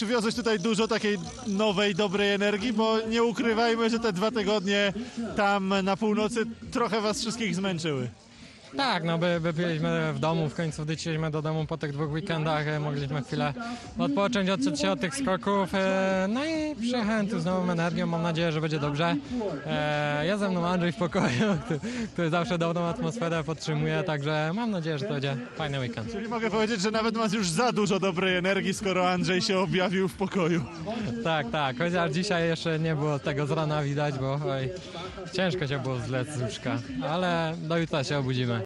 przywiozłeś tutaj dużo takiej nowej, dobrej energii, bo nie ukrywajmy, że te dwa tygodnie tam na północy trochę was wszystkich zmęczyły. Tak, no by, by byliśmy w domu, w końcu wróciliśmy do domu po tych dwóch weekendach, e, mogliśmy chwilę odpocząć, odczuć się od tych skoków, e, no i przyjechałem tu z nową energią, mam nadzieję, że będzie dobrze. E, Ja ze mną Andrzej w pokoju, który, który zawsze dobrą atmosferę podtrzymuje, także mam nadzieję, że to będzie fajny weekend. Czyli mogę powiedzieć, że nawet masz już za dużo dobrej energii, skoro Andrzej się objawił w pokoju. Tak, tak, chociaż dzisiaj jeszcze nie było tego z rana widać, bo oj, ciężko się było zlec z łóżka, ale do jutra się obudzimy.